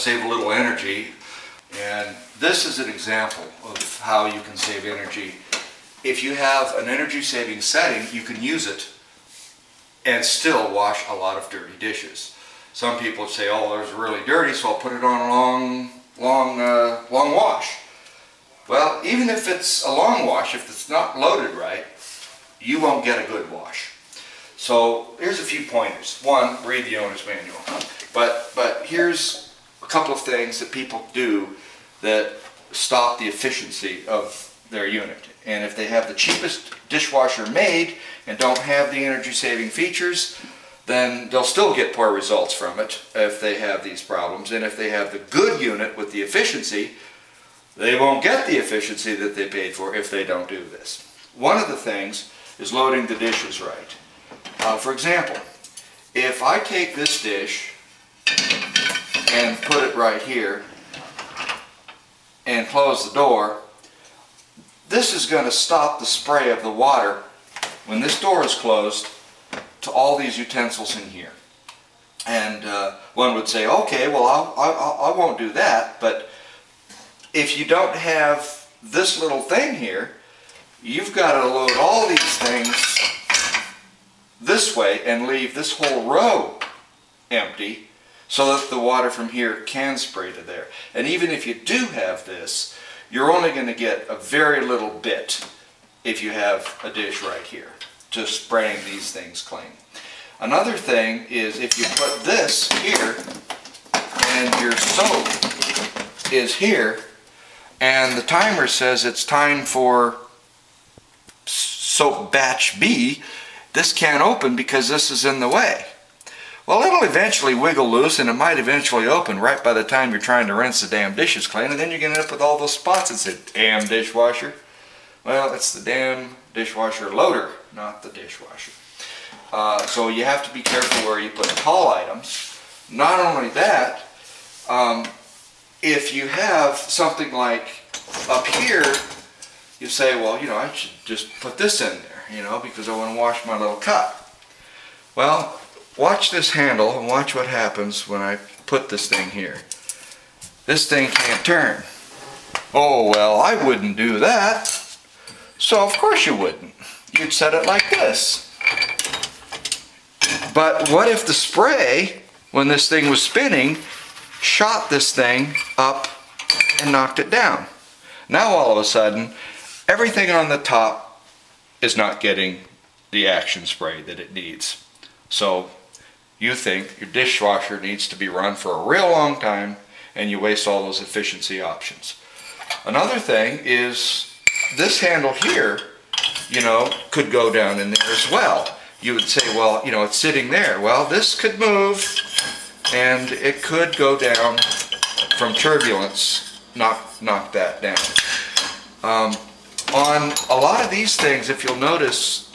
save a little energy. And this is an example of how you can save energy. If you have an energy saving setting, you can use it and still wash a lot of dirty dishes. Some people say, oh, there's really dirty, so I'll put it on a long, long, uh, long wash. Well, even if it's a long wash, if it's not loaded right, you won't get a good wash. So here's a few pointers. One, read the owner's manual. But, but here's couple of things that people do that stop the efficiency of their unit. And if they have the cheapest dishwasher made and don't have the energy saving features, then they'll still get poor results from it if they have these problems. And if they have the good unit with the efficiency, they won't get the efficiency that they paid for if they don't do this. One of the things is loading the dishes right. Uh, for example, if I take this dish and put it right here and close the door, this is going to stop the spray of the water when this door is closed to all these utensils in here. And uh, one would say, okay, well, I'll, I'll, I won't do that, but if you don't have this little thing here, you've got to load all these things this way and leave this whole row empty so that the water from here can spray to there. And even if you do have this, you're only going to get a very little bit if you have a dish right here to spraying these things clean. Another thing is if you put this here and your soap is here and the timer says it's time for soap batch B, this can't open because this is in the way. Well, it'll eventually wiggle loose and it might eventually open right by the time you're trying to rinse the damn dishes clean and then you're going to end up with all those spots. It's a damn dishwasher. Well, it's the damn dishwasher loader, not the dishwasher. Uh, so you have to be careful where you put tall items. Not only that, um, if you have something like up here, you say, well, you know, I should just put this in there, you know, because I want to wash my little cup. Well, watch this handle and watch what happens when I put this thing here. This thing can't turn. Oh, well, I wouldn't do that. So, of course you wouldn't. You'd set it like this. But what if the spray, when this thing was spinning, shot this thing up and knocked it down? Now all of a sudden, everything on the top is not getting the action spray that it needs. So you think your dishwasher needs to be run for a real long time and you waste all those efficiency options. Another thing is this handle here, you know, could go down in there as well. You would say, well, you know, it's sitting there. Well, this could move and it could go down from turbulence, knock, knock that down. Um, on a lot of these things, if you'll notice,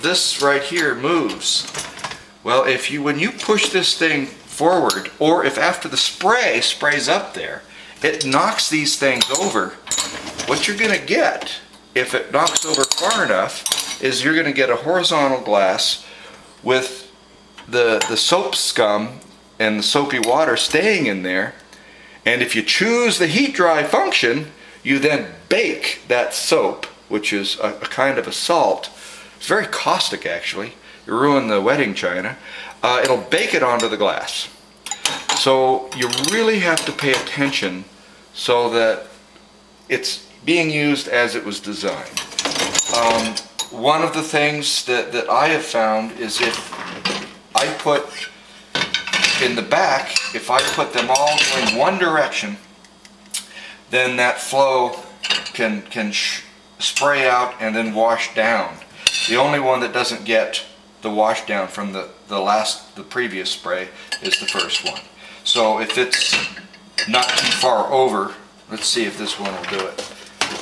this right here moves. Well, if you when you push this thing forward, or if after the spray sprays up there, it knocks these things over, what you're going to get, if it knocks over far enough, is you're going to get a horizontal glass with the, the soap scum and the soapy water staying in there. And if you choose the heat dry function, you then bake that soap, which is a, a kind of a salt. It's very caustic actually you ruin the wedding china, uh, it'll bake it onto the glass. So you really have to pay attention so that it's being used as it was designed. Um, one of the things that, that I have found is if I put in the back, if I put them all in one direction, then that flow can, can spray out and then wash down. The only one that doesn't get the wash down from the, the last, the previous spray is the first one. So if it's not too far over, let's see if this one will do it.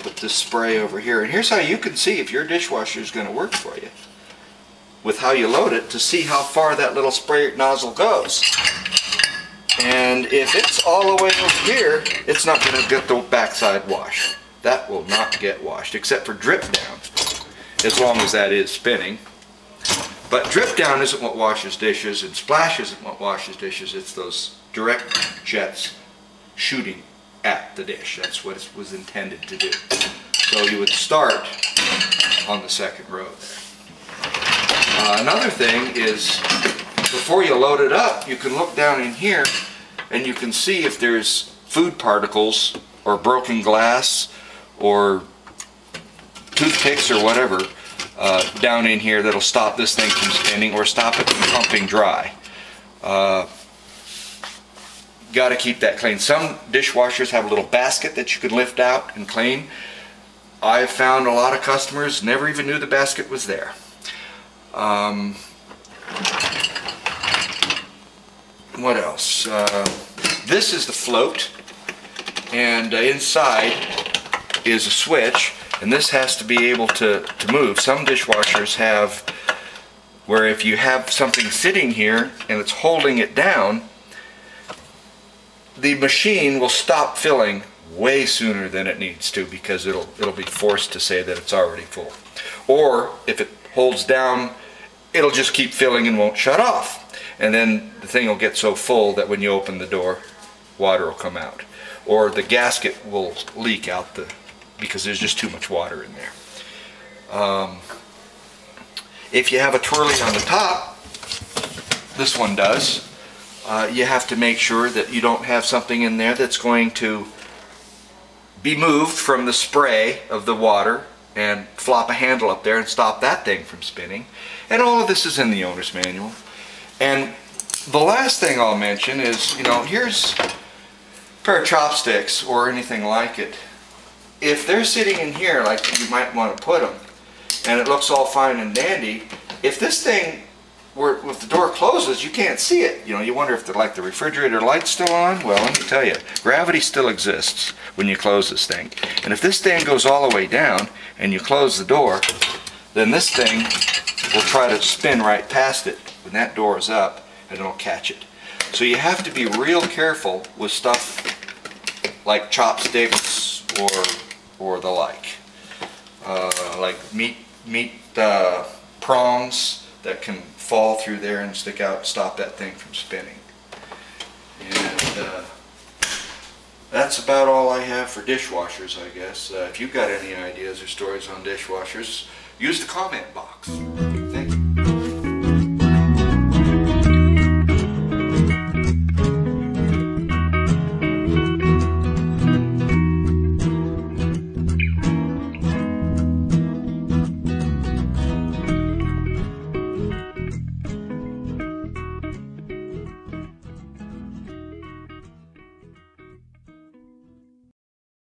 Put this spray over here. And here's how you can see if your dishwasher is going to work for you. With how you load it to see how far that little spray nozzle goes. And if it's all the way over here, it's not going to get the backside wash. That will not get washed, except for drip down, as long as that is spinning. But drip down isn't what washes dishes, and splash isn't what washes dishes. It's those direct jets shooting at the dish. That's what it was intended to do. So you would start on the second row there. Uh, another thing is before you load it up, you can look down in here and you can see if there's food particles or broken glass or toothpicks or whatever uh, down in here that'll stop this thing from spinning or stop it from pumping dry. Uh, Got to keep that clean. Some dishwashers have a little basket that you can lift out and clean. I've found a lot of customers never even knew the basket was there. Um, what else? Uh, this is the float and uh, inside is a switch and this has to be able to, to move. Some dishwashers have where if you have something sitting here and it's holding it down the machine will stop filling way sooner than it needs to because it'll it'll be forced to say that it's already full. Or if it holds down, it'll just keep filling and won't shut off. And then the thing will get so full that when you open the door, water will come out. Or the gasket will leak out the because there's just too much water in there. Um, if you have a twirly on the top, this one does, uh, you have to make sure that you don't have something in there that's going to be moved from the spray of the water and flop a handle up there and stop that thing from spinning. And all of this is in the owner's manual. And the last thing I'll mention is, you know, here's a pair of chopsticks or anything like it. If they're sitting in here like you might want to put them, and it looks all fine and dandy, if this thing where if the door closes, you can't see it. You know, you wonder if the like the refrigerator light's still on. Well, let me tell you, gravity still exists when you close this thing. And if this thing goes all the way down and you close the door, then this thing will try to spin right past it when that door is up and it'll catch it. So you have to be real careful with stuff like chopsticks or or the like, uh, like meat meat uh, prongs that can fall through there and stick out stop that thing from spinning. And uh, that's about all I have for dishwashers, I guess. Uh, if you've got any ideas or stories on dishwashers, use the comment box.